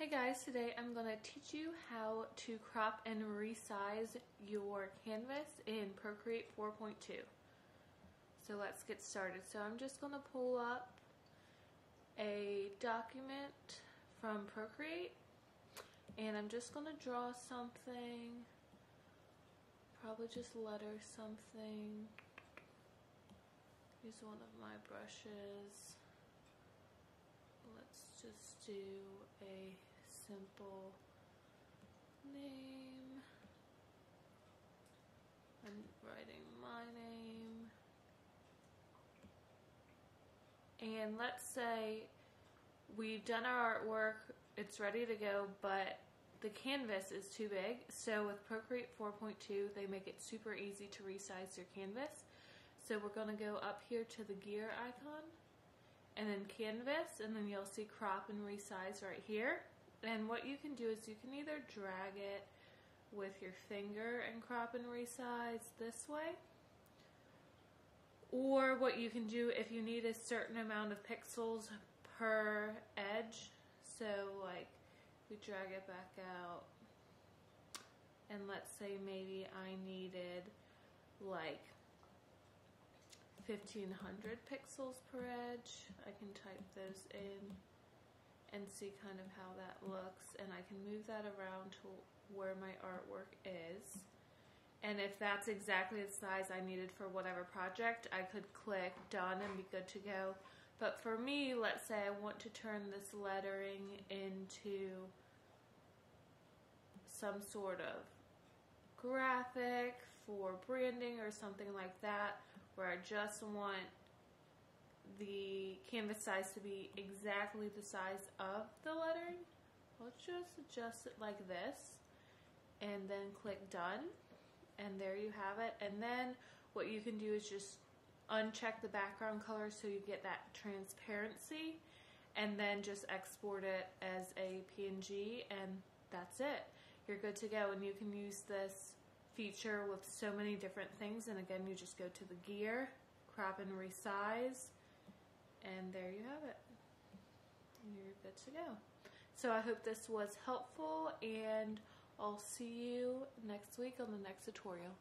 Hey guys, today I'm going to teach you how to crop and resize your canvas in Procreate 4.2. So let's get started. So I'm just going to pull up a document from Procreate and I'm just going to draw something, probably just letter something. Use one of my brushes. Let's just do a simple name. I'm writing my name. And let's say we've done our artwork, it's ready to go, but the canvas is too big. So with Procreate 4.2, they make it super easy to resize your canvas. So we're going to go up here to the gear icon and then canvas and then you'll see crop and resize right here. And what you can do is you can either drag it with your finger and crop and resize this way. Or what you can do if you need a certain amount of pixels per edge. So like we drag it back out and let's say maybe I needed like 1500 pixels per edge. I can type those in and see kind of how that looks and I can move that around to where my artwork is. And if that's exactly the size I needed for whatever project I could click done and be good to go. But for me let's say I want to turn this lettering into some sort of graphic for branding or something like that where I just want the canvas size to be exactly the size of the lettering. Let's just adjust it like this and then click done and there you have it. And then what you can do is just uncheck the background color so you get that transparency and then just export it as a PNG and that's it. You're good to go and you can use this feature with so many different things and again you just go to the gear, crop and resize and there you have it. You're good to go. So I hope this was helpful and I'll see you next week on the next tutorial.